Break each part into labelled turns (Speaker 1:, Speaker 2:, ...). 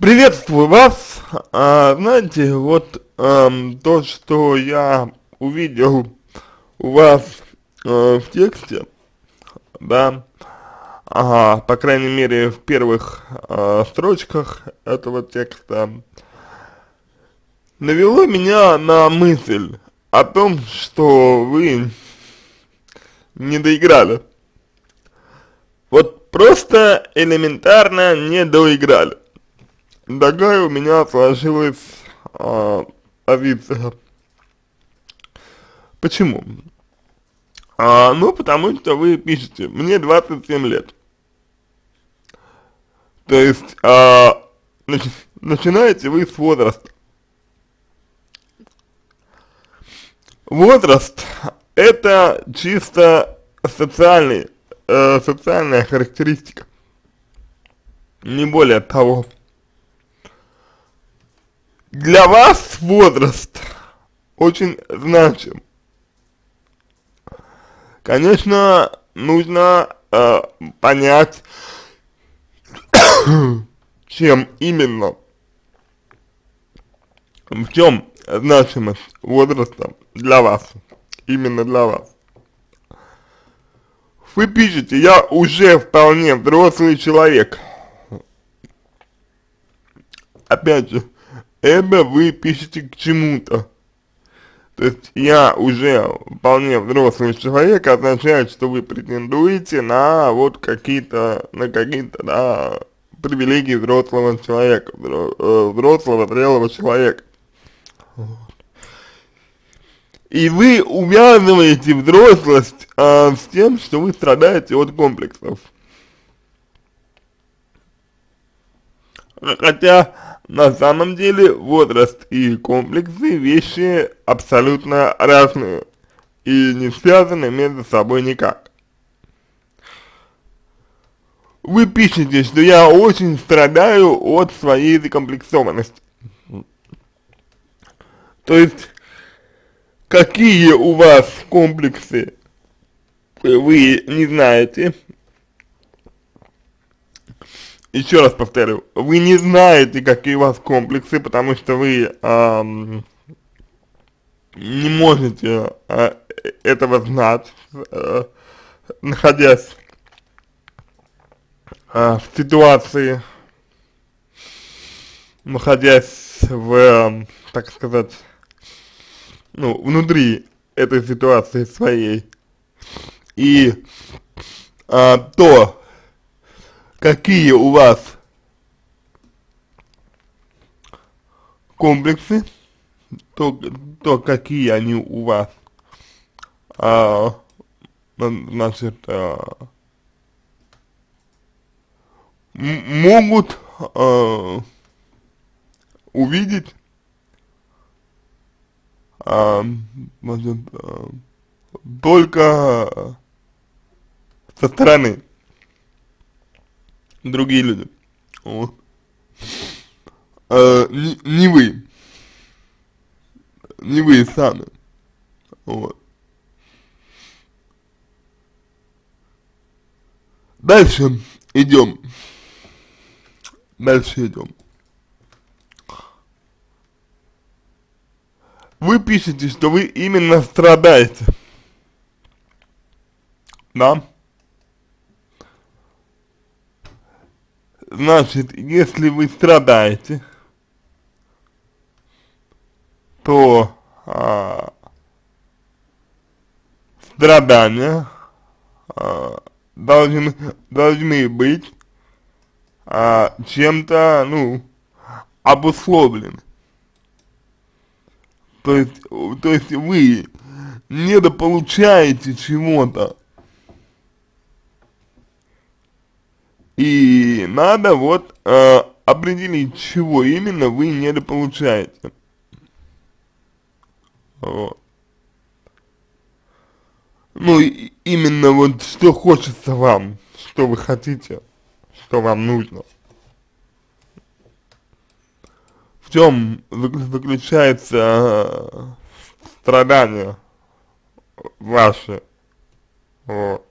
Speaker 1: Приветствую вас. А, знаете, вот а, то, что я увидел у вас а, в тексте, да, ага, по крайней мере в первых а, строчках этого текста, навело меня на мысль о том, что вы не доиграли. Вот просто элементарно не доиграли. Такая у меня сложилась а, позиция. Почему? А, ну, потому что вы пишете, мне 27 лет. То есть, а, начи начинаете вы с возраста. Возраст – это чисто социальный, э, социальная характеристика, не более того. Для вас возраст очень значим. Конечно, нужно э, понять, чем именно, в чем значимость возраста для вас, именно для вас. Вы пишете, я уже вполне взрослый человек. Опять же, это вы пишете к чему-то. То есть я уже вполне взрослый человек означает, что вы претендуете на вот какие-то, на какие-то, да, привилегии взрослого человека, э, взрослого, зрелого человека. И вы увязываете взрослость а, с тем, что вы страдаете от комплексов. Хотя на самом деле возраст и комплексы вещи абсолютно разные и не связаны между собой никак. Вы пишете, что я очень страдаю от своей закомплексованности. То есть, какие у вас комплексы вы не знаете, еще раз повторю, вы не знаете, какие у вас комплексы, потому что вы эм, не можете э, этого знать, э, находясь э, в ситуации, находясь в, так сказать, ну, внутри этой ситуации своей. И э, то, какие у вас комплексы, то, то какие они у вас, а, значит, а, могут а, увидеть, а, значит, а, только со стороны другие люди. Вот. А, не, не вы. Не вы сами. Вот. Дальше идем. Дальше идем. Вы пишете, что вы именно страдаете. Да? Значит, если вы страдаете, то а, страдания а, должны, должны быть а, чем-то, ну, обусловлены. То есть, то есть вы недополучаете чего-то И надо вот э, определить, чего именно вы недополучаете. Вот. Ну, и, именно вот что хочется вам, что вы хотите, что вам нужно. В чем заключается э, страдание ваше. Вот.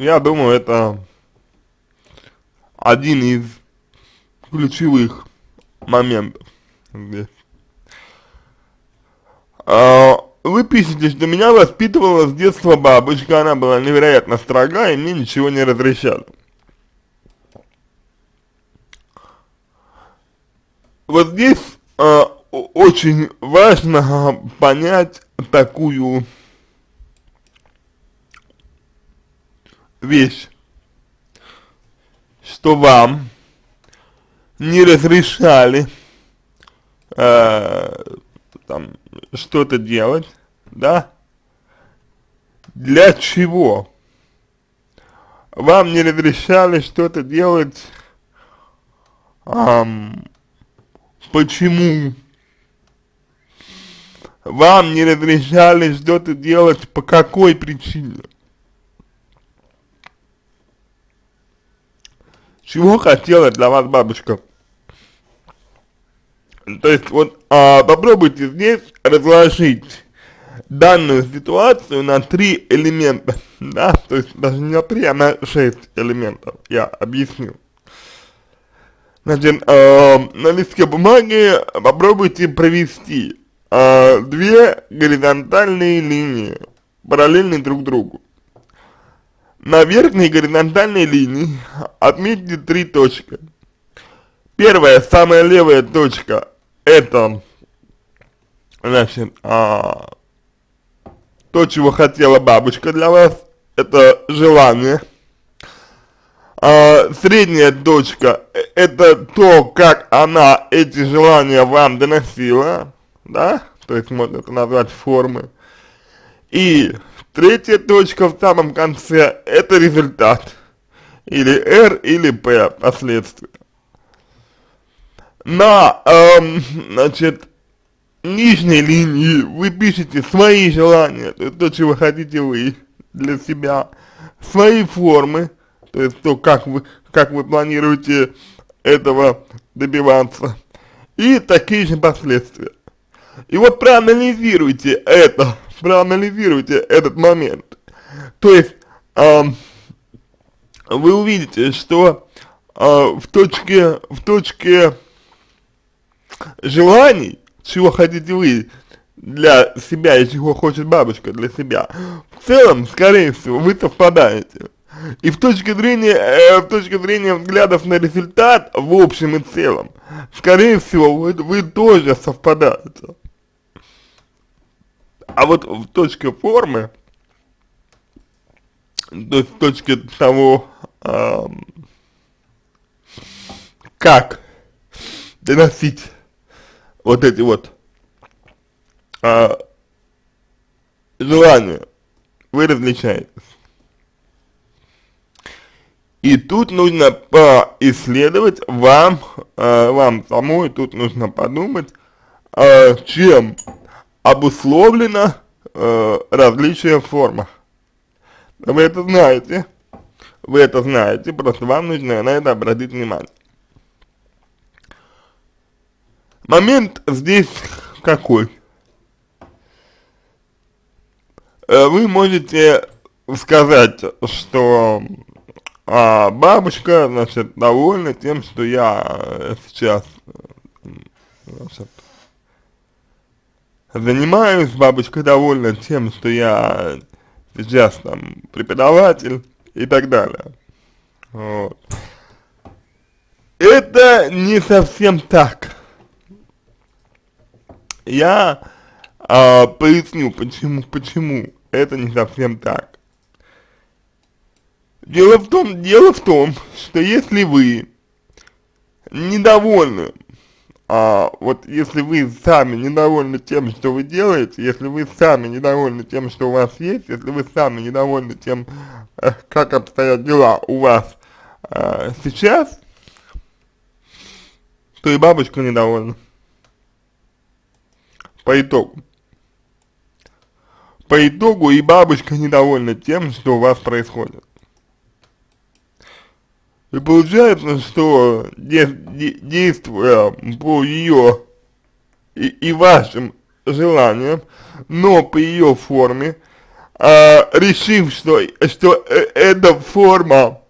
Speaker 1: Я думаю, это один из ключевых моментов. А, вы пишете, что меня воспитывала с детства бабушка, она была невероятно строга и мне ничего не разрешала. Вот здесь э, очень важно понять такую вещь, что вам не разрешали э, там что-то делать, да? Для чего? Вам не разрешали что-то делать, эм, почему? Вам не разрешали что-то делать по какой причине? Чего хотела для вас бабушка? То есть вот а, попробуйте здесь разложить данную ситуацию на три элемента, да, то есть даже не три, а на шесть элементов, я объясню. Значит, э, на листке бумаги попробуйте провести э, две горизонтальные линии, параллельные друг другу. На верхней горизонтальной линии отметьте три точки. Первая, самая левая точка, это, значит, а, то, чего хотела бабушка для вас, это желание. А, средняя точка, это то, как она эти желания вам доносила, да, то есть можно это назвать формы. И Третья точка в самом конце – это результат. Или R, или P, последствия. На, эм, значит, нижней линии вы пишете свои желания, то есть то, чего хотите вы для себя, свои формы, то есть то, как вы, как вы планируете этого добиваться, и такие же последствия. И вот проанализируйте это проанализируйте этот момент. То есть, э, вы увидите, что э, в точке, в точке желаний, чего хотите вы для себя и чего хочет бабушка для себя, в целом, скорее всего, вы совпадаете. И в точке зрения, э, в точке зрения взглядов на результат в общем и целом, скорее всего, вы, вы тоже совпадаете. А вот в точке формы, то есть в точке того, э, как доносить вот эти вот э, желания, вы различаетесь. И тут нужно поисследовать вам, э, вам самой, тут нужно подумать, э, чем обусловлено э, различие в формах. Вы это знаете, вы это знаете, просто вам нужно на это обратить внимание. Момент здесь какой? Э, вы можете сказать, что а, бабушка, значит, довольна тем, что я сейчас значит, занимаюсь, бабушка довольна тем, что я сейчас там преподаватель и так далее. Вот. Это не совсем так. Я а, поясню, почему, почему это не совсем так. Дело в том, дело в том, что если вы недовольны а, вот если вы сами недовольны тем, что вы делаете, если вы сами недовольны тем, что у вас есть, если вы сами недовольны тем, э, как обстоят дела у вас э, сейчас, то и бабушка недовольна. По итогу. По итогу и бабушка недовольна тем, что у вас происходит. И получается, что де де действуя по ее и, и вашим желаниям, но по ее форме, э, решив, что, что э, эта форма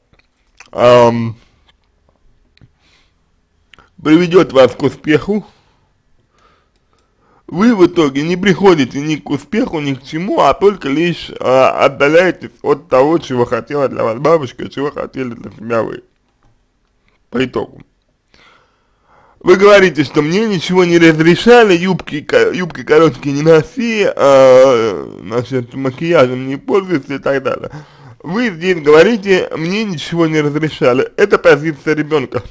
Speaker 1: э, приведет вас к успеху, вы в итоге не приходите ни к успеху, ни к чему, а только лишь а, отдаляетесь от того, чего хотела для вас бабушка, чего хотели для себя вы. По итогу. Вы говорите, что мне ничего не разрешали, юбки, юбки короткие не носи, а, значит, макияжем не пользуйся и так далее. Вы здесь говорите, мне ничего не разрешали. Это позиция ребенка.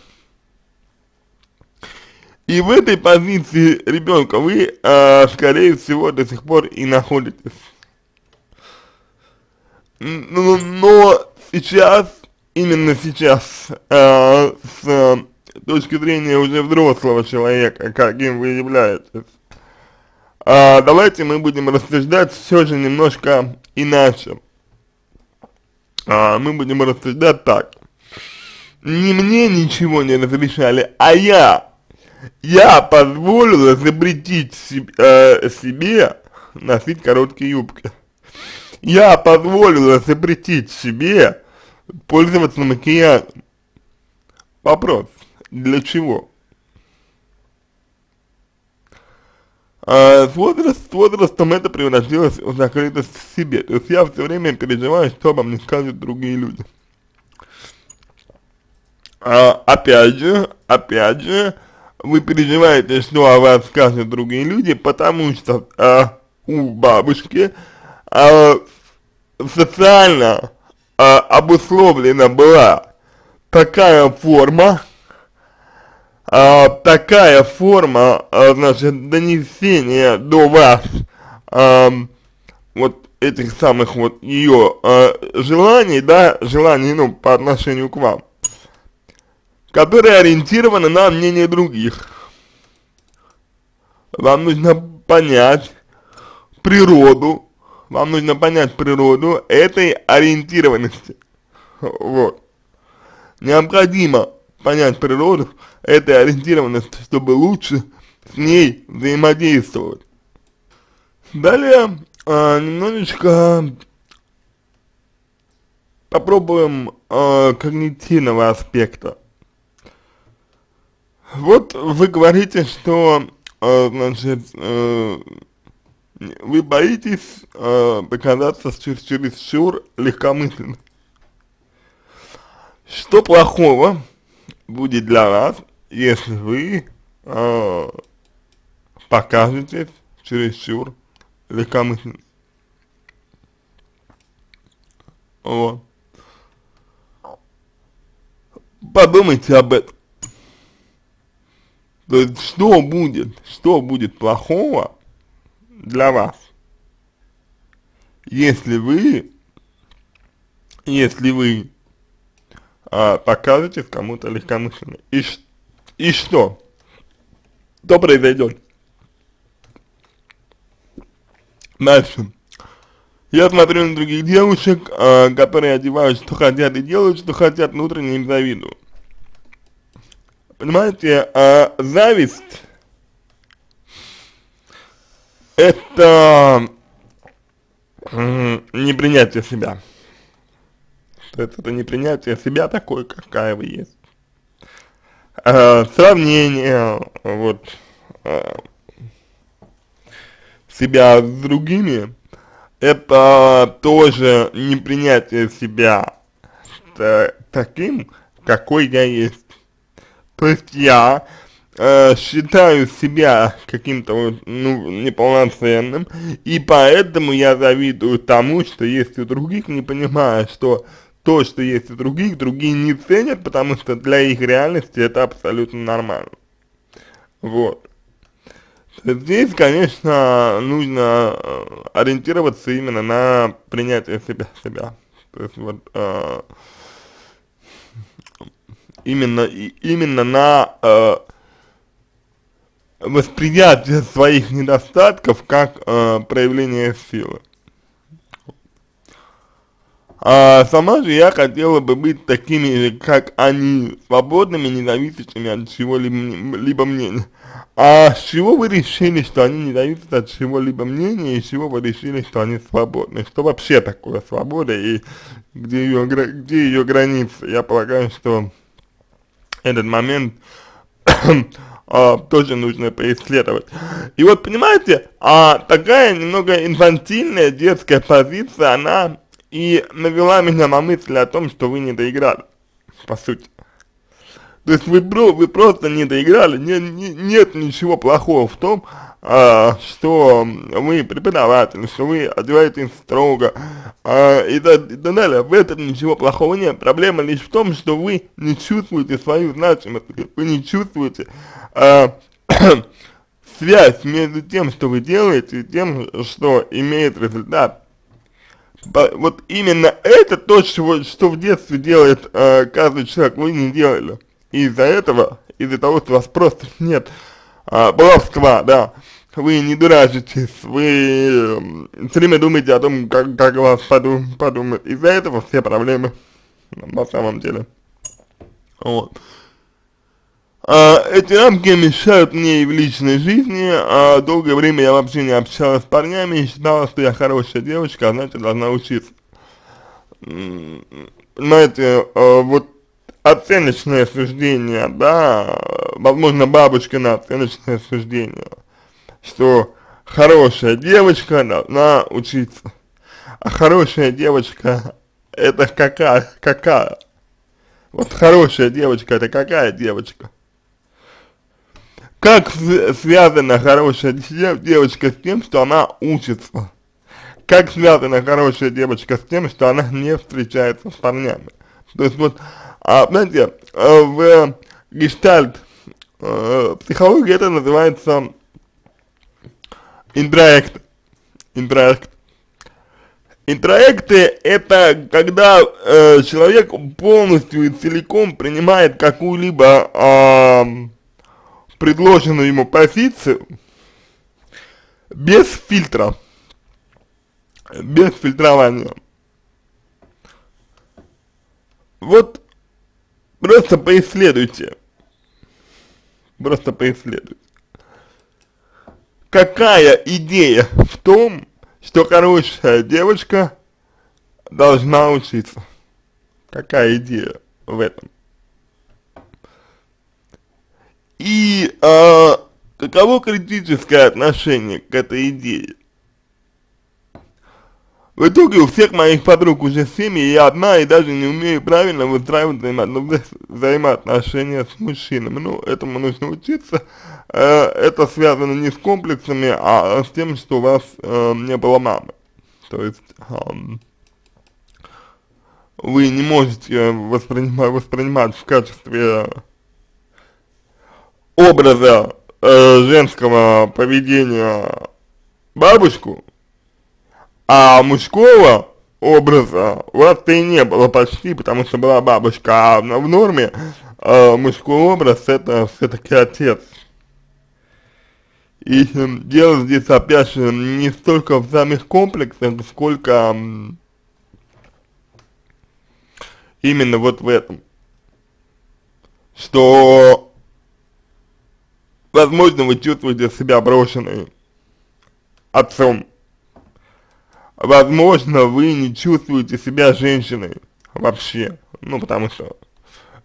Speaker 1: И в этой позиции ребенка вы, э, скорее всего, до сих пор и находитесь. Но, но сейчас, именно сейчас, э, с точки зрения уже взрослого человека, каким вы являетесь, э, давайте мы будем рассуждать все же немножко иначе. Э, мы будем рассуждать так. Не мне ничего не разрешали, а я я позволила запретить себе, э, себе носить короткие юбки. Я позволила запретить себе пользоваться макияжем. Вопрос, для чего? А с, возраст, с возрастом это превратилось в закрытость в себе. То есть я все время переживаю, что обо мне скажут другие люди. А, опять же, опять же, вы переживаете, что о вас скажут другие люди, потому что а, у бабушки а, социально а, обусловлена была такая форма, а, такая форма, а, значит, донесения до вас а, вот этих самых вот ее а, желаний, да, желаний, ну, по отношению к вам которые ориентированы на мнение других. Вам нужно понять природу, вам нужно понять природу этой ориентированности. Вот. Необходимо понять природу этой ориентированности, чтобы лучше с ней взаимодействовать. Далее а, немножечко попробуем а, когнитивного аспекта. Вот вы говорите, что, э, значит, э, вы боитесь э, показаться чересчур легкомысленным. Что плохого будет для вас, если вы э, покажетесь чересчур легкомысленным? Вот. Подумайте об этом. То есть, что будет, что будет плохого для вас, если вы, если вы а, покажете кому-то легкомысленно, и, и что? Что произойдет? Дальше. Я смотрю на других девушек, а, которые одевают, что хотят и делают, что хотят, внутренне им завидую понимаете, а, зависть это непринятие себя. То есть это непринятие себя такой, какая вы есть. А, сравнение, вот, а, себя с другими, это тоже непринятие себя таким, какой я есть. То есть я э, считаю себя каким-то вот, ну, неполноценным, и поэтому я завидую тому, что есть у других, не понимая, что то, что есть у других, другие не ценят, потому что для их реальности это абсолютно нормально. Вот. Здесь, конечно, нужно э, ориентироваться именно на принятие себя, себя. То есть вот э, именно, именно на э, восприятие своих недостатков как э, проявление силы. А сама же я хотела бы быть такими как они, свободными, независящими от чего-либо мнения. А с чего вы решили, что они не зависят от чего-либо мнения, и с чего вы решили, что они свободны? Что вообще такое свобода и где ее, где ее границы? Я полагаю, что этот момент а, тоже нужно поисследовать. И вот, понимаете, а, такая немного инфантильная детская позиция, она и навела меня на мысль о том, что вы не доиграли, по сути. То есть вы, вы просто не доиграли, не, не, нет ничего плохого в том, а, что вы преподаватель, что вы одеваетесь строго а, и, так, и так далее. В этом ничего плохого нет. Проблема лишь в том, что вы не чувствуете свою значимость, вы не чувствуете а, связь между тем, что вы делаете, и тем, что имеет результат. Вот именно это то, что, что в детстве делает э, каждый человек, вы не делали. Из-за этого, из-за того, что у вас просто нет э, баловства, да, вы не дурачитесь, вы э, все время думаете о том, как, как вас подум, подумать. Из-за этого все проблемы на самом деле. Вот. А, эти рамки мешают мне и в личной жизни, а долгое время я вообще не общалась с парнями и считала, что я хорошая девочка, а значит должна учиться. Знаете, а, вот оценочное суждение, да, возможно, бабушкино оценочное суждение, что хорошая девочка должна учиться. А хорошая девочка это какая, какая? Вот хорошая девочка это какая девочка? Как связана хорошая девочка с тем, что она учится? Как связана хорошая девочка с тем, что она не встречается с парнями? То есть вот, а, знаете, э, в гештальт э, психологии это называется интроект. Интроект. Интроекты это когда э, человек полностью и целиком принимает какую-либо э, предложенную ему позицию без фильтра, без фильтрования. Вот просто поисследуйте, просто поисследуйте. Какая идея в том, что хорошая девочка должна учиться? Какая идея в этом? И э, каково критическое отношение к этой идее? В итоге у всех моих подруг уже семьи, и я одна, и даже не умею правильно выстраивать взаимо взаимоотношения с мужчинами. Ну, этому нужно учиться. Э, это связано не с комплексами, а с тем, что у вас э, не было мамы. То есть, вы не можете воспринимать, воспринимать в качестве образа э, женского поведения бабушку, а мужского образа у вас-то и не было почти, потому что была бабушка, а в норме э, мужской образ это все-таки отец. И дело здесь опять же не столько в самих комплексах, сколько именно вот в этом, что возможно, вы чувствуете себя брошенной отцом. Возможно, вы не чувствуете себя женщиной вообще. Ну, потому что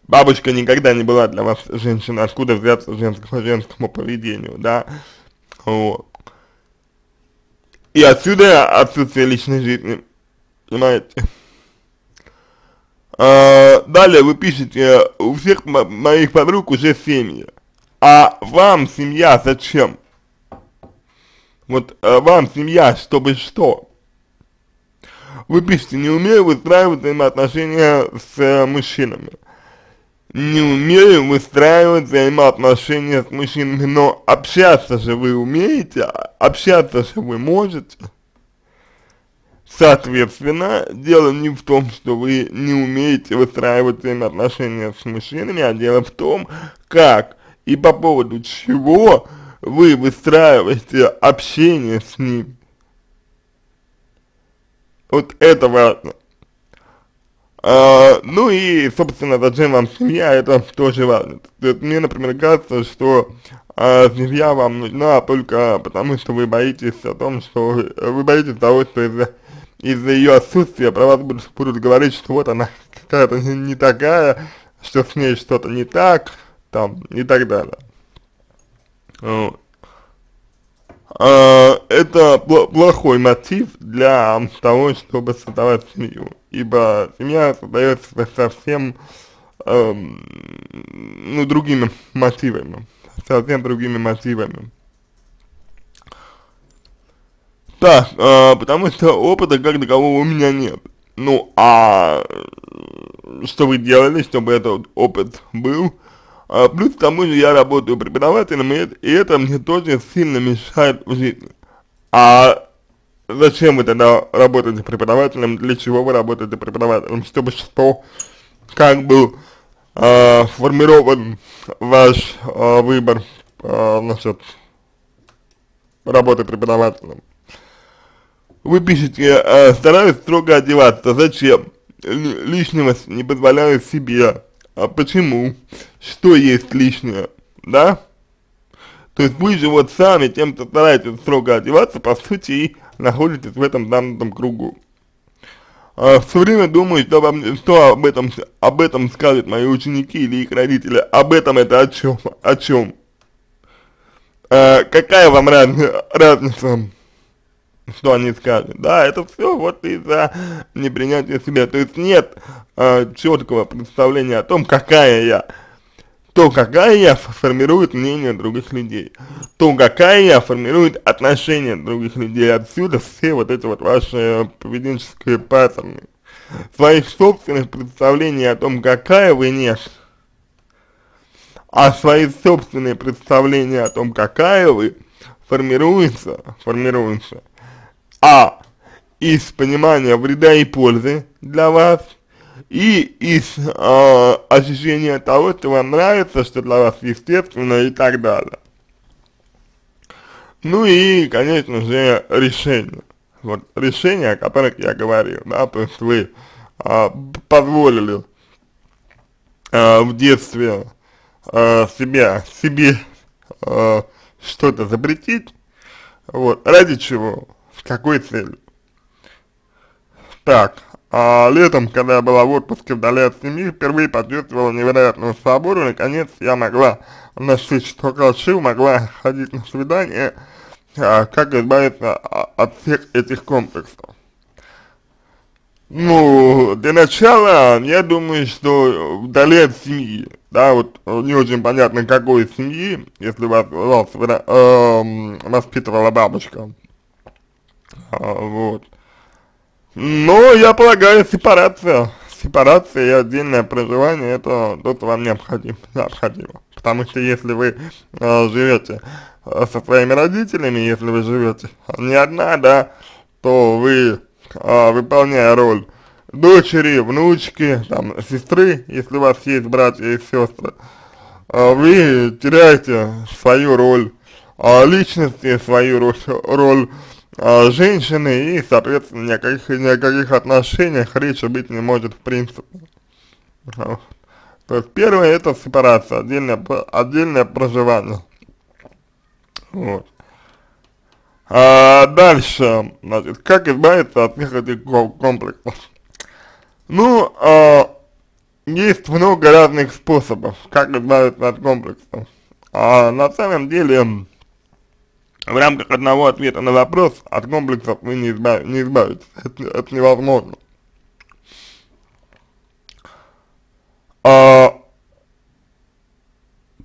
Speaker 1: бабушка никогда не была для вас женщиной. Откуда взяться женскому, женскому поведению, да? Вот. И отсюда отсутствие личной жизни. Понимаете? А, далее вы пишете, у всех моих подруг уже семьи. А вам семья зачем? Вот а вам семья, чтобы что? Вы пишете, не умею выстраивать взаимоотношения с э, мужчинами. Не умею выстраивать взаимоотношения с мужчинами, но общаться же вы умеете, общаться же вы можете. Соответственно, дело не в том, что вы не умеете выстраивать взаимоотношения с мужчинами, а дело в том, как и по поводу чего вы выстраиваете общение с ним. Вот это важно. А, ну и, собственно, зачем вам семья, это тоже важно. То есть мне, например, кажется, что а, семья вам нужна только потому, что вы боитесь о том, что вы, боитесь того, что из-за из ее отсутствия про вас будут, будут говорить, что вот она какая-то не такая, что с ней что-то не так, там и так далее. Вот. А, это плохой мотив для того, чтобы создавать семью, ибо семья создается совсем, эм, ну, другими мотивами, совсем другими мотивами. Так, э, потому что опыта как такового у меня нет. Ну, а что вы делали, чтобы этот опыт был? А, плюс к тому же я работаю преподавателем, и, и это мне тоже сильно мешает в жизни. А зачем вы тогда работаете преподавателем, для чего вы работаете преподавателем? Чтобы что, как был э, формирован ваш э, выбор э, насчет работы преподавателем. Вы пишете, э, стараюсь строго одеваться, зачем? Лишнего не позволяю себе. А почему? Что есть лишнее, да? То есть вы же вот сами тем, что стараетесь строго одеваться, по сути, и находитесь в этом замкнутом кругу. А, все время думаю, что, вам, что об этом об этом скажут мои ученики или их родители. Об этом это о чем? О чем? А, какая вам раз, разница? Что они скажут. Да, это все вот из-за непринятия себя. То есть нет э, четкого представления о том, какая я. То, какая я, формирует мнение других людей. То, какая я, формирует отношения других людей. Отсюда все вот эти вот ваши поведенческие паттерны. Своих собственных представлений о том, какая вы нет, а свои собственные представления о том, какая вы, формируются, формируются а. Из понимания вреда и пользы для вас, и из э, ощущения того, что вам нравится, что для вас естественно и так далее. Ну и, конечно же, решение. Вот решение, о которых я говорил, да, то есть вы э, позволили э, в детстве э, себя, себе э, что-то запретить, вот, ради чего? Какой целью? Так, а летом, когда я была в отпуске вдали от семьи, впервые почувствовала невероятную свободу, наконец я могла носить что хочу, могла ходить на свидание, а, как избавиться от всех этих комплексов. Ну, для начала, я думаю, что вдали от семьи, да, вот не очень понятно, какой семьи, если вас, вас э, воспитывала бабушка, а, вот. Но я полагаю, сепарация, сепарация и отдельное проживание это то, что вам необходимо, необходимо. Потому что если вы э, живете э, со своими родителями, если вы живете не одна, да, то вы, э, выполняя роль дочери, внучки, там, сестры, если у вас есть братья и сестры, э, вы теряете свою роль э, личности, свою роль, роль а, женщины, и, соответственно, никаких, никаких отношениях речи быть не может в принципе. То есть первое это сепарация, отдельное, отдельное проживание. Вот. А дальше, значит, как избавиться от всех этих комплексов? Ну, а, есть много разных способов, как избавиться от комплексов. А на самом деле, в рамках одного ответа на вопрос от комплексов вы не, избав, не избавитесь, это, это невозможно. А,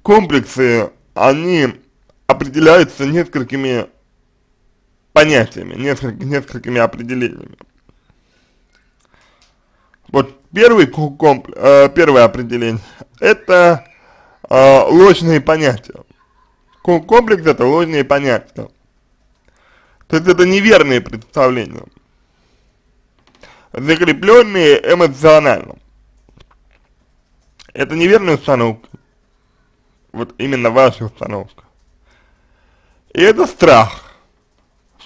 Speaker 1: комплексы, они определяются несколькими понятиями, несколькими, несколькими определениями. Вот первый комплекс, э, первое определение, это э, ложные понятия комплекс это ложные понятия. То есть это неверные представления, закрепленные эмоционально. Это неверная установка. Вот именно ваша установка. И это страх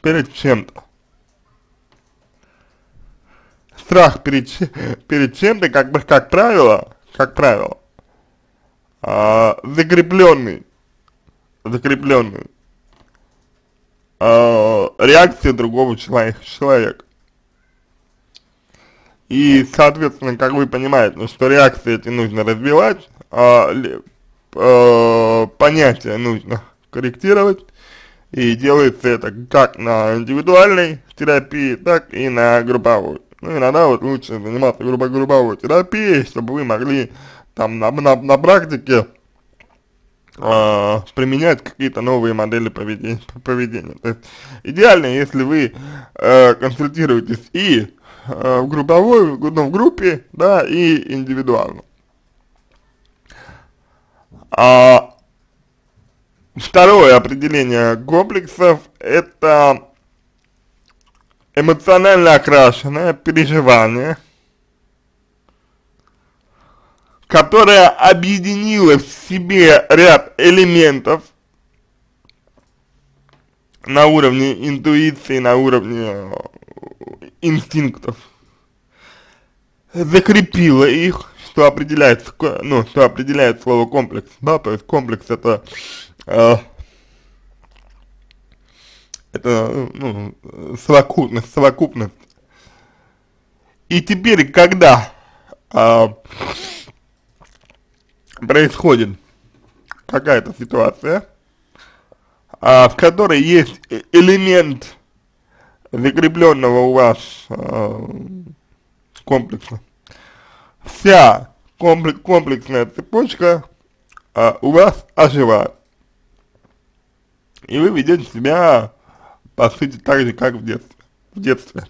Speaker 1: перед чем-то. Страх перед, перед чем-то, как бы, как правило, как правило, а, закрепленный закрепленную э, реакцию другого человека, человека. И, соответственно, как вы понимаете, ну, что реакции эти нужно развивать, э, э, понятия нужно корректировать, и делается это как на индивидуальной терапии, так и на групповой. Ну, иногда вот лучше заниматься группо групповой терапией, чтобы вы могли там на, на, на практике э, применять какие-то новые модели поведения, поведения. То есть идеально, если вы э, консультируетесь и э, в групповой, ну, в группе, да, и индивидуально. А второе определение комплексов это эмоционально окрашенное переживание, которое объединило в себе ряд элементов на уровне интуиции, на уровне э, инстинктов, закрепило их, что определяет, ну, что определяет слово комплекс, да, то есть комплекс это э, это, ну, совокупность, совокупность. И теперь, когда а, происходит какая-то ситуация, а, в которой есть элемент закрепленного у вас а, комплекса, вся комплекс, комплексная цепочка а, у вас оживает. И вы ведете себя по сути, так же, как в детстве. В детстве.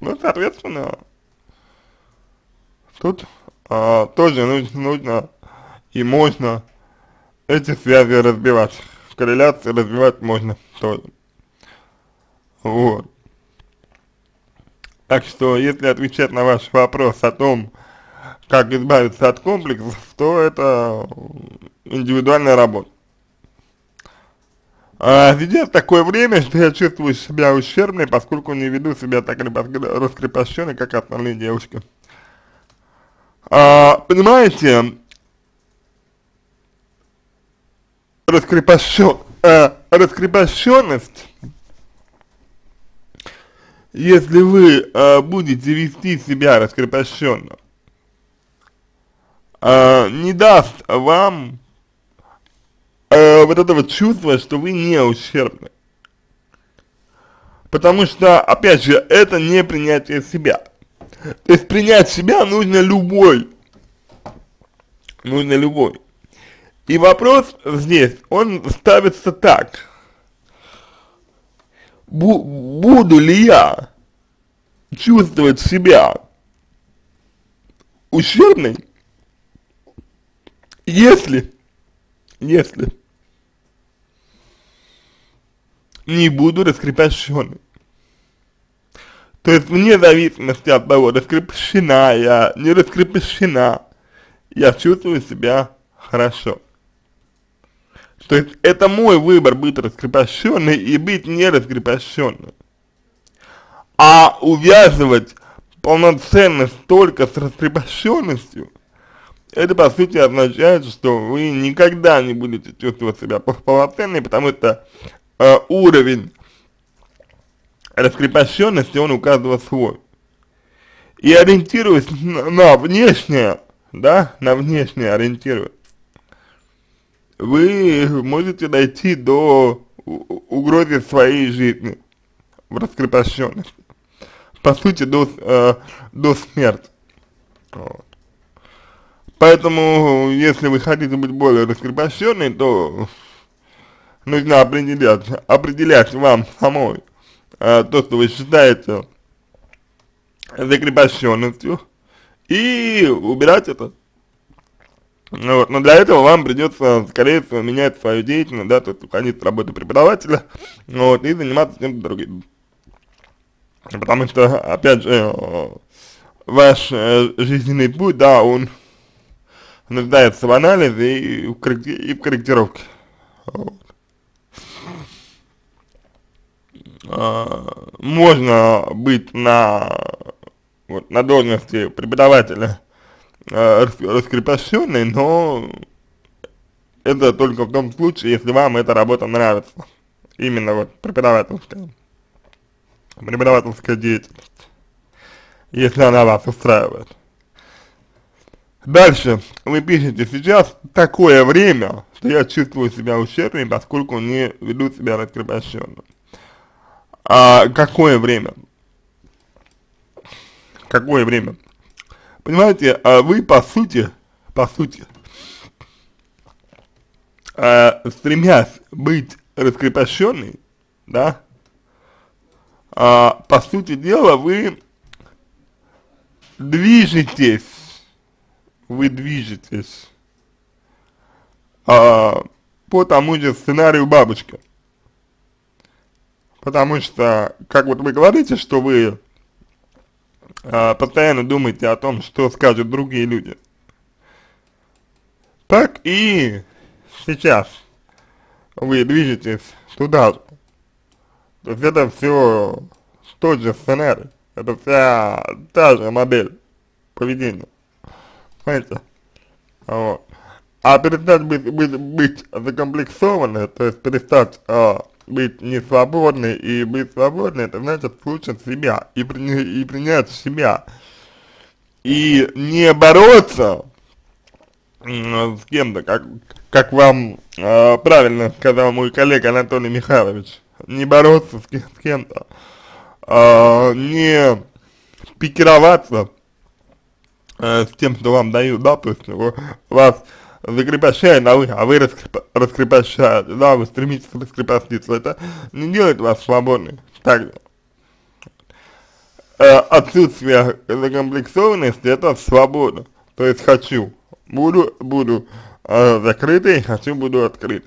Speaker 1: Ну, соответственно, тут а, тоже нужно, и можно эти связи разбивать. Корреляции разбивать можно тоже. Вот. Так что, если отвечать на ваш вопрос о том, как избавиться от комплексов, то это индивидуальная работа. А, сейчас такое время, что я чувствую себя ущербной, поскольку не веду себя так раскрепощенно, как остальные девушки. А, понимаете, раскрепощен, а, раскрепощенность, если вы а, будете вести себя раскрепощенно, а, не даст вам э, вот этого чувства, что вы не ущербны. Потому что, опять же, это не принятие себя. То есть принять себя нужно любой. Нужно любой. И вопрос здесь, он ставится так. Бу буду ли я чувствовать себя ущербной, если, если не буду раскрепощенным. То есть вне зависимости от того, раскрепощена я, не раскрепощена, я чувствую себя хорошо. То есть это мой выбор быть раскрепощенной и быть не раскрепощенной. А увязывать полноценность только с раскрепощенностью, это по сути означает, что вы никогда не будете чувствовать себя полноценной, потому что э, уровень раскрепощенности он указывает свой. И ориентируясь на, на внешнее, да, на внешнее ориентируясь, вы можете дойти до угрозы своей жизни в раскрепощенности. По сути, до, э, до смерти. Поэтому, если вы хотите быть более раскрепощенной, то нужно определять, определять вам самой э, то, что вы считаете закрепощенностью, и убирать это. Ну, вот, но для этого вам придется, скорее всего, менять свою деятельность, да, то есть уходить с работы преподавателя, вот, и заниматься чем-то другим. Потому что, опять же, э, ваш э, жизненный путь, да, он нуждается в анализе и в, корректи и в корректировке. Вот. э, можно быть на, вот, на должности преподавателя э, раскрепощенной, но это только в том случае, если вам эта работа нравится. Именно вот преподавательская, преподавательская деятельность, если она вас устраивает. Дальше вы пишете, сейчас такое время, что я чувствую себя ущербным, поскольку не веду себя раскрепощенно. А какое время? Какое время? Понимаете, а вы по сути, по сути, а, стремясь быть раскрепощенной, да, а, по сути дела вы движетесь вы движетесь а, по тому же сценарию бабочки. Потому что, как вот вы говорите, что вы а, постоянно думаете о том, что скажут другие люди. Так и сейчас вы движетесь туда же. То есть это все тот же сценарий, это вся та же модель поведения. Понимаете? Вот. А перестать быть, быть, быть закомплексованной, то есть перестать а, быть несвободной и быть свободной, это значит слушать себя и, и принять себя. И не бороться с кем-то, как, как вам э, правильно сказал мой коллега Анатолий Михайлович, не бороться с, с кем-то, э, не пикироваться э, с тем, что вам дают, да, то есть вас закрепощает, а вы, а вы раскрепощаете, да, вы стремитесь раскрепоститься, это не делает вас свободной, так э, отсутствие закомплексованности это свобода, то есть хочу, буду, буду э, закрытый, хочу, буду открыт.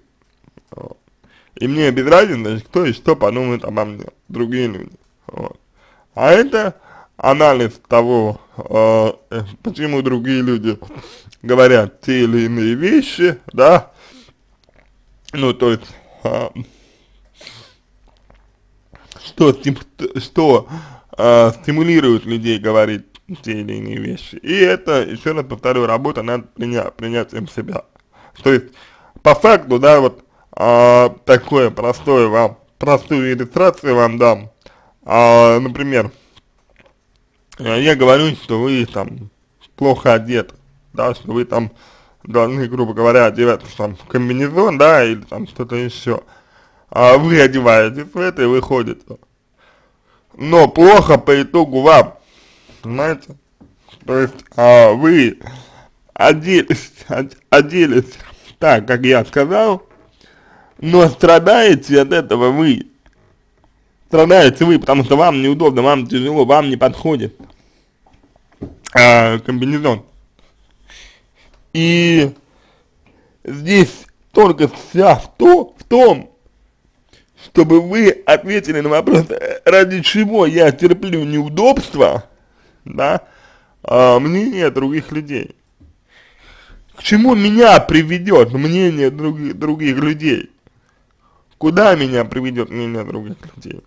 Speaker 1: И мне без разницы, кто и что подумает обо мне, другие люди. Вот. А это анализ того, э, почему другие люди говорят те или иные вещи, да, ну, то есть, э, что, что э, стимулирует людей говорить те или иные вещи. И это, еще раз повторю, работа над приня принятием себя. То есть, по факту, да, вот э, такое простое вам, простую иллюстрацию вам дам. Э, например, я говорю, что вы там плохо одеты, да, что вы там должны, грубо говоря, одеваться там в комбинезон, да, или там что-то еще, а вы одеваетесь в это и выходите. Но плохо по итогу вам, понимаете? То есть а, вы оделись, оделись так, как я сказал, но страдаете от этого вы страдаете вы, потому что вам неудобно, вам тяжело, вам не подходит а, комбинезон. И здесь только вся в, то, в том, чтобы вы ответили на вопрос, ради чего я терплю неудобства, да, а, мнение других людей. К чему меня приведет мнение других, других людей? Куда меня приведет мнение других людей?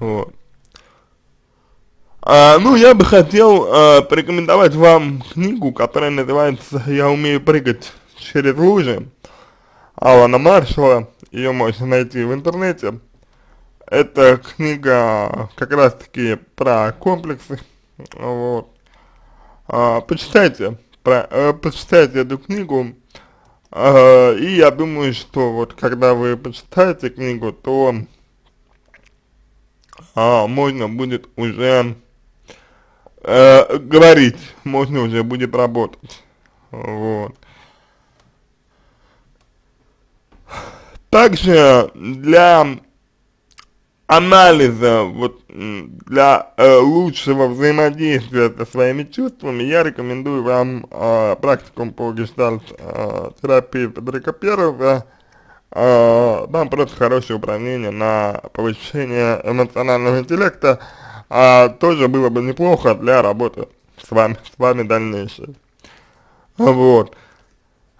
Speaker 1: Вот. А, ну, я бы хотел а, порекомендовать вам книгу, которая называется «Я умею прыгать через лужи» Алана Маршала. Ее можно найти в интернете. Это книга как раз таки про комплексы. Вот. А, почитайте, про, э, почитайте эту книгу. Э, и я думаю, что вот когда вы почитаете книгу, то а, можно будет уже э, говорить, можно уже будет работать. Вот. Также для анализа, вот для э, лучшего взаимодействия со своими чувствами, я рекомендую вам э, практикум по гештальт э, терапии Федерика Первого, э, там просто хорошее упражнение на повышение эмоционального интеллекта, а тоже было бы неплохо для работы с вами, с вами дальнейшей. Вот.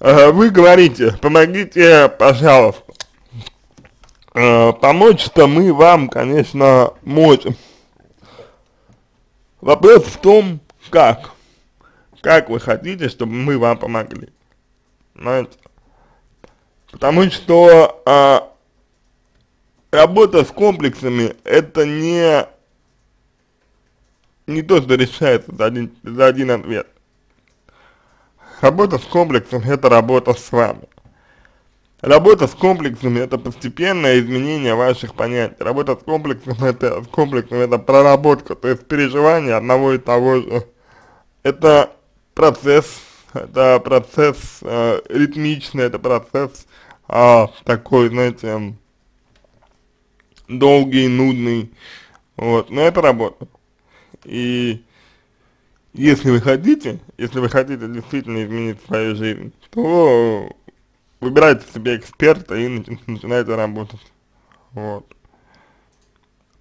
Speaker 1: Э, вы говорите, помогите, пожалуйста. Э, Помочь-то мы вам, конечно, можем. Вопрос в том, как. Как вы хотите, чтобы мы вам помогли. Знаете? Потому что а, работа с комплексами это не не то, что решается за один, за один ответ. Работа с комплексом – это работа с вами. Работа с комплексом – это постепенное изменение ваших понятий. Работа с комплексом – это, с комплексом это проработка, то есть переживание одного и того же. Это процесс, это процесс э, ритмичный, это процесс э, такой, знаете, долгий, нудный, вот, но это работа. И если вы хотите, если вы хотите действительно изменить свою жизнь, то выбирайте себе эксперта и начинайте работать. Вот.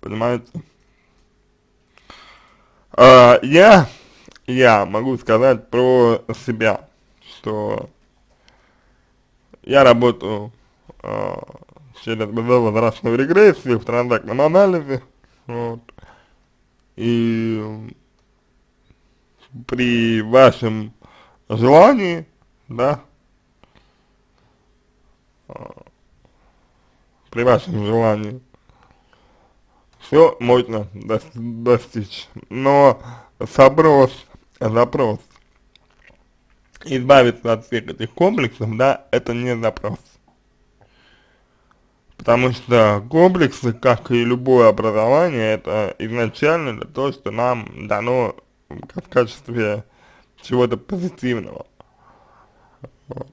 Speaker 1: Понимаете? А, я, я могу сказать про себя, что я работаю а, через возрастную регрессию в транзактном анализе, вот, и при вашем желании, да, при вашем желании. Все можно достичь, но запрос, запрос избавиться от всех этих комплексов, да, это не запрос. Потому что комплексы, как и любое образование, это изначально того, что нам дано в качестве чего-то позитивного. Вот.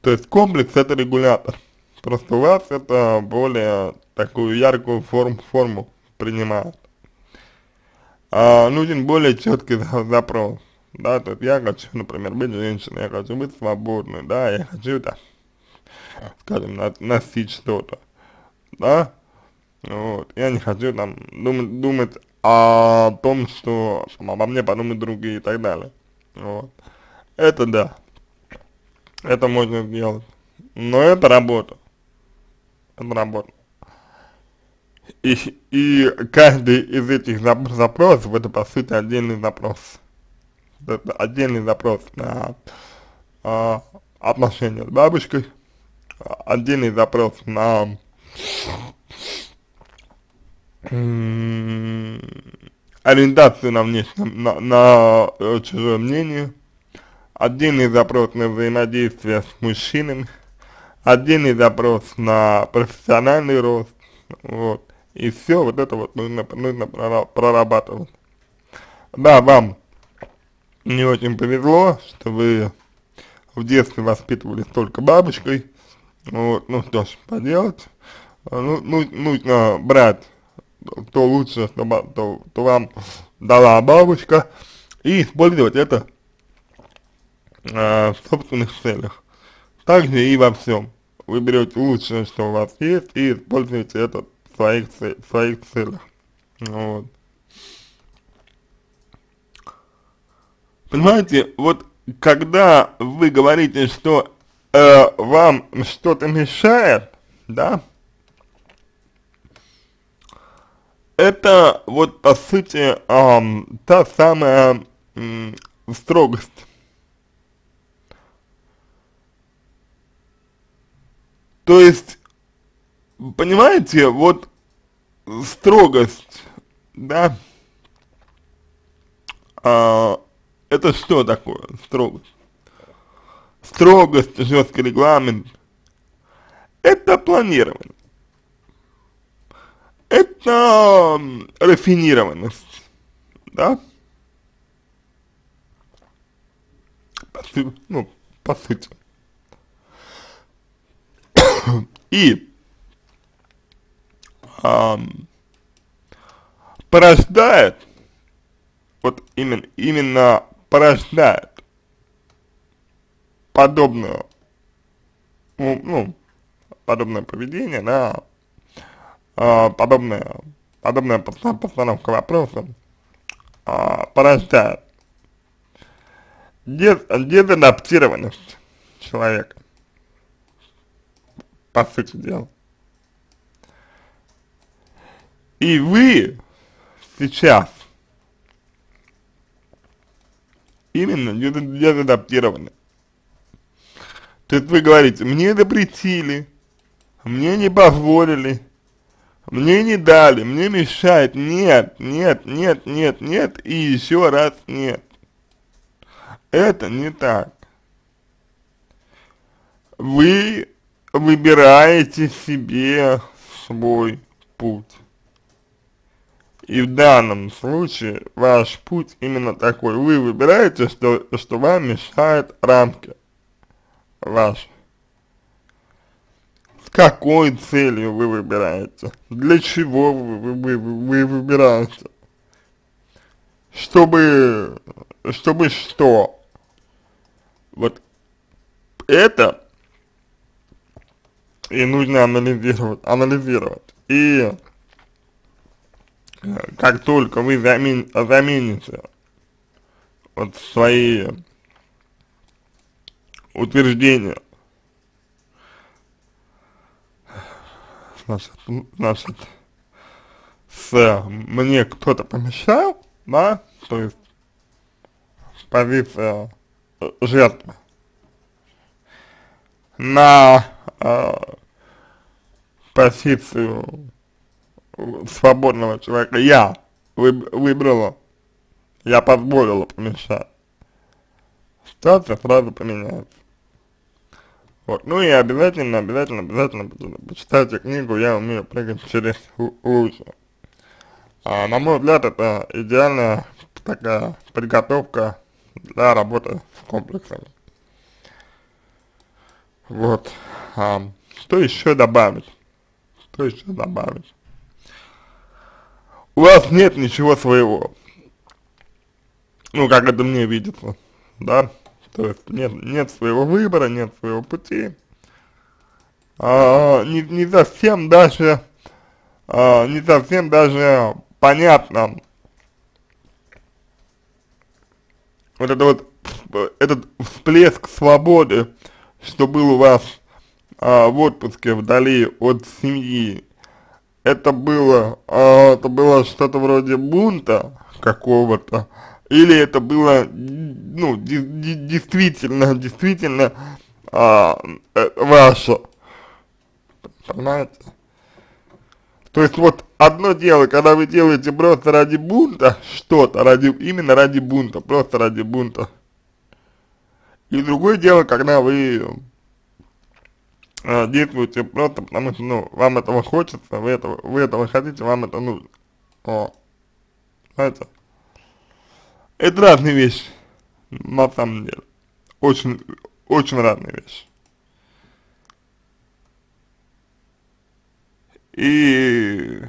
Speaker 1: То есть комплекс это регулятор. Просто у вас это более такую яркую форм, форму принимает. А нужен более четкий запрос. Да, то есть я хочу, например, быть женщиной, я хочу быть свободной, да, я хочу, да, скажем, на, носить что-то, да, вот, я не хочу там думать, думать о том, что обо мне подумают другие и так далее, вот, это да, это можно сделать. Но это работа. Это работа. И, и каждый из этих запросов, это по сути отдельный запрос. Это отдельный запрос на а, отношения с бабушкой, отдельный запрос на ориентацию на внешнее, на, на э, чужое мнение, отдельный запрос на взаимодействие с мужчинами, отдельный запрос на профессиональный рост, вот, и все вот это вот нужно, нужно прорабатывать. Да, вам не очень повезло, что вы в детстве воспитывались только бабушкой, вот, ну что ж, поделать, ну, ну, нужно брать то лучше, что, то, то вам дала бабушка, и использовать это э, в собственных целях. Также и во всем. Вы берете лучшее, что у вас есть, и используете это в своих, в своих целях. Вот. Понимаете, вот когда вы говорите, что э, вам что-то мешает, да, это вот по сути э, та самая э, строгость То есть, понимаете, вот строгость, да, а, это что такое строгость? Строгость, жесткий регламент, это планирование, это рафинированность, да, по, ну, по сути. и эм, порождает, вот именно, именно порождает подобное, ну, ну подобное поведение, да, э, подобное, подобная постановка вопроса э, порождает дезадаптированность человека по сути дела. И вы сейчас именно дезадаптированы. То есть вы говорите, мне запретили, мне не позволили, мне не дали, мне мешает, нет, нет, нет, нет, нет и еще раз нет. Это не так. Вы выбираете себе свой путь. И в данном случае ваш путь именно такой. Вы выбираете, что, что вам мешают рамки ваши. С какой целью вы выбираете? Для чего вы, вы, вы, вы выбираете? Чтобы, чтобы что? Вот это и нужно анализировать, анализировать. И как только вы замен, замените вот свои утверждения, значит, значит, с мне кто-то помешал, да, то есть позиция жертвы, на э, позицию свободного человека, я выбрала, я позволила помешать, ситуация сразу поменяется. Вот, ну и обязательно, обязательно, обязательно почитайте книгу «Я умею прыгать через лужу». А, на мой взгляд, это идеальная такая подготовка для работы с комплексами. Вот. А, что еще добавить? Что еще добавить? У вас нет ничего своего. Ну, как это мне видится, да? То есть нет, нет своего выбора, нет своего пути. А, не, не совсем даже, а, не совсем даже понятно вот это вот, этот всплеск свободы, что был у вас а, в отпуске вдали от семьи, это было, а, это было что-то вроде бунта какого-то, или это было, ну, действительно, действительно а, э, ваше, понимаете? То есть вот одно дело, когда вы делаете просто ради бунта что-то, ради, именно ради бунта, просто ради бунта. И другое дело, когда вы э, действуете просто потому что, ну, вам этого хочется, вы этого, вы этого хотите, вам это нужно. О, знаете, это разные вещи, на самом деле, очень, очень разные вещи. И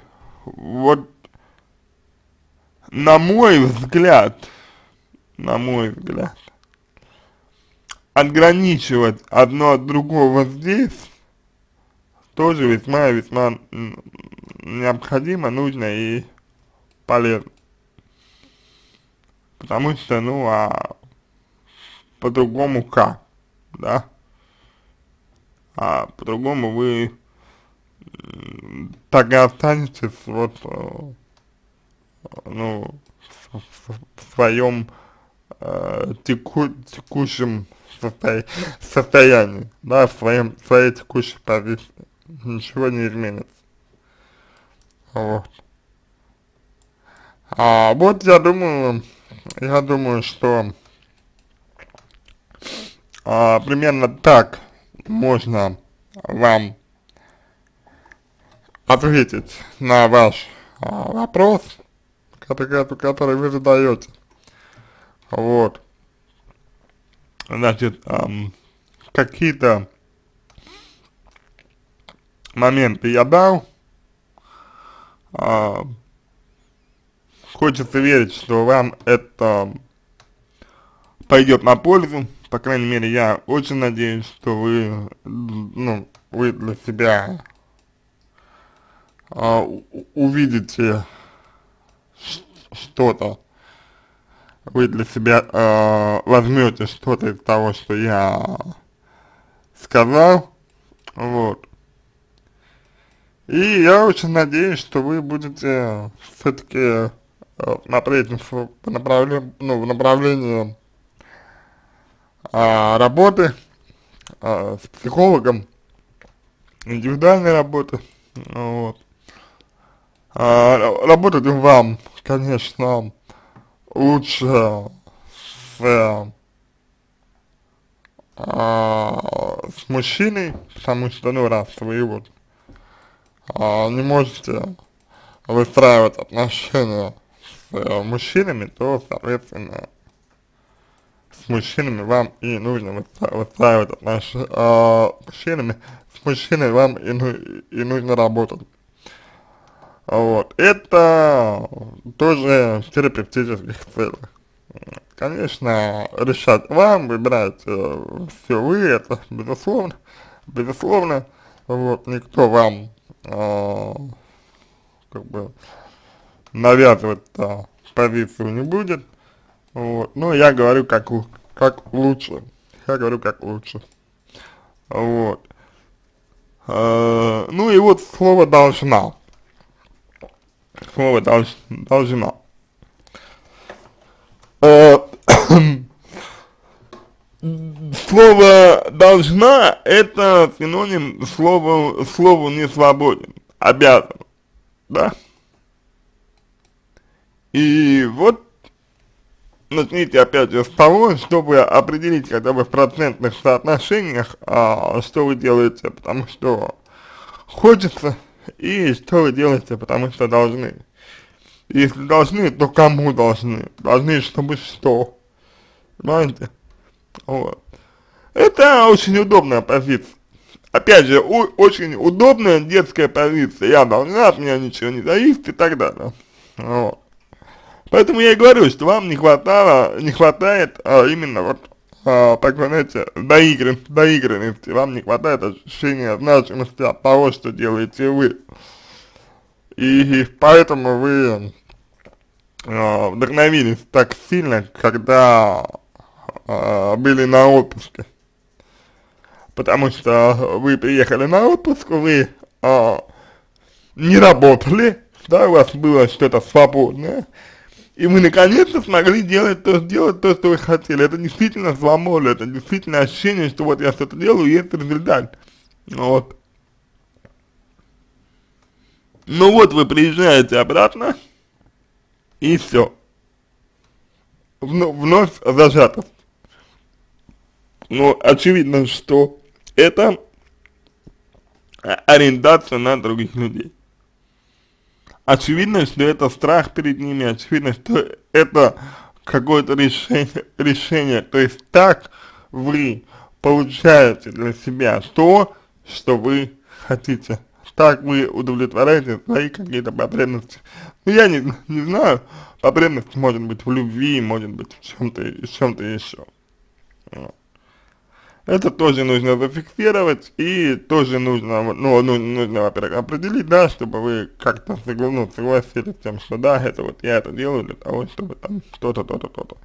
Speaker 1: вот на мой взгляд, на мой взгляд, отграничивать одно от другого здесь тоже весьма-весьма необходимо, нужно и полезно. Потому что, ну, а по-другому как, да? А по-другому вы так и останетесь вот, э, ну, в, своем э, теку, текущем. Состоянии, да, в своем, в своей текущей позиции. Ничего не изменится. Вот. А вот я думаю, я думаю, что а, примерно так можно вам ответить на ваш а, вопрос, который, который вы задаете. Вот значит, эм, какие-то моменты я дал, э, хочется верить, что вам это пойдет на пользу, по крайней мере, я очень надеюсь, что вы, ну, вы для себя э, увидите что-то, вы для себя э, возьмете что-то из того, что я сказал, вот. И я очень надеюсь, что вы будете все-таки э, смотреть по направлению, ну, в направлении э, работы э, с психологом, индивидуальной работы, вот. а, работать вам, конечно, лучше с, а, с мужчиной, потому что, ну, раз вы вот а, не можете выстраивать отношения с а, мужчинами, то, соответственно, с мужчинами вам и нужно выстраивать отношения, а, мужчинами, с мужчиной вам и, ну, и нужно работать. Вот. Это тоже в терапевтических целях. Конечно, решать вам, выбирать э, все вы, это безусловно, безусловно, вот, никто вам э, как бы навязывать э, позицию не будет, вот, но я говорю как, как лучше, я говорю как лучше, вот. Э, ну и вот слово должна слово долж, должна. Э, слово должна это синоним слова, слову не свободен, обязан, да? И вот начните опять же с того, чтобы определить хотя бы в процентных соотношениях, а, что вы делаете, потому что хочется и что вы делаете, потому что должны. Если должны, то кому должны? Должны, чтобы что? Понимаете? Вот. Это очень удобная позиция. Опять же, очень удобная детская позиция. Я должна, от меня ничего не зависит и так далее. Вот. Поэтому я и говорю, что вам не хватало, не хватает а, именно вот, а, так знаете, доигран, доигранности, вам не хватает ощущения значимости от того, что делаете вы. И, поэтому вы э, вдохновились так сильно, когда э, были на отпуске. Потому что вы приехали на отпуск, вы э, не работали, да, у вас было что-то свободное, и вы наконец-то смогли делать то, сделать то, что вы хотели. Это действительно свобода, это действительно ощущение, что вот я что-то делаю, и это результат. Вот. Ну вот вы приезжаете обратно, и все. Вно, вновь зажато. Но очевидно, что это ориентация на других людей. Очевидно, что это страх перед ними, очевидно, что это какое-то решение, решение. То есть так вы получаете для себя то, что вы хотите так вы удовлетворяете свои какие-то потребности. Ну, я не, не знаю, потребность может быть в любви, может быть в чем-то, в чем-то еще. Вот. Это тоже нужно зафиксировать и тоже нужно, ну, ну нужно, во-первых, определить, да, чтобы вы как-то ну, согласились с тем, что да, это вот я это делаю для того, чтобы там то-то, то-то, то-то.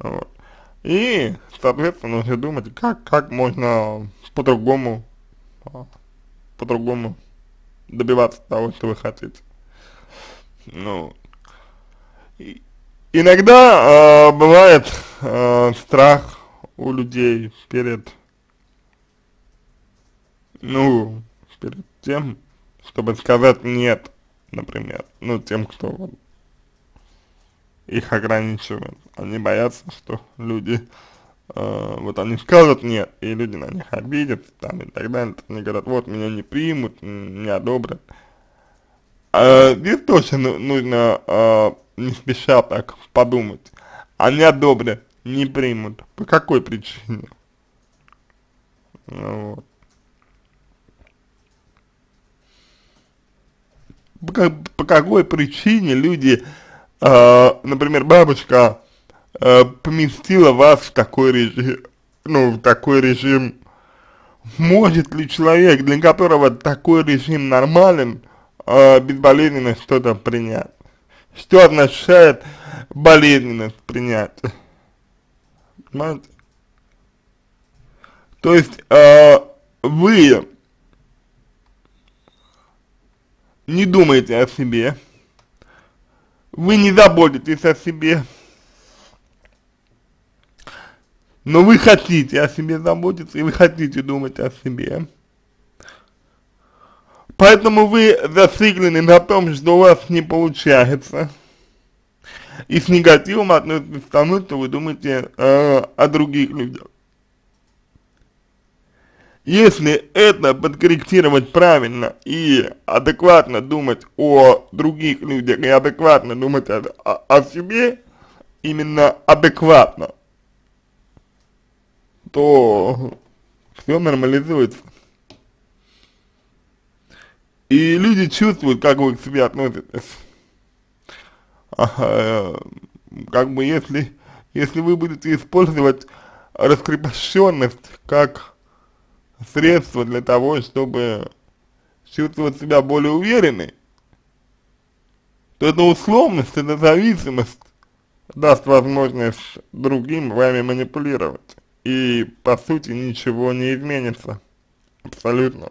Speaker 1: Вот. И, соответственно, нужно думать, как, как можно по-другому, а, по-другому добиваться того, что вы хотите. Ну, и, иногда э, бывает э, страх у людей перед, ну, перед тем, чтобы сказать нет, например, ну, тем, кто вот, их ограничивает. Они боятся, что люди э, вот они скажут нет, и люди на них обидятся, там, и так далее, они говорят, вот, меня не примут, не одобрят. А здесь тоже ну, нужно э, не спеша так подумать, они одобрят, не примут, по какой причине? Ну, вот. По, по какой причине люди, э, например, бабушка э, поместила вас в такой режим, ну, в такой режим, может ли человек, для которого такой режим нормален, э, безболезненно что-то принять? Что означает болезненность принятия? Понимаете? То есть, э, вы не думаете о себе, вы не заботитесь о себе, но вы хотите о себе заботиться, и вы хотите думать о себе. По Поэтому вы зациклены на том, что у вас не получается. И с негативом относитесь к тому, что вы думаете э, о других людях. Если это подкорректировать правильно и адекватно думать о других людях и адекватно думать о, о, о себе, именно адекватно, то все нормализуется. И люди чувствуют, как вы к себе относитесь. Как бы если, если вы будете использовать раскрепощенность как средство для того, чтобы чувствовать себя более уверенной, то эта условность, эта зависимость даст возможность другим вами манипулировать. И по сути ничего не изменится. Абсолютно.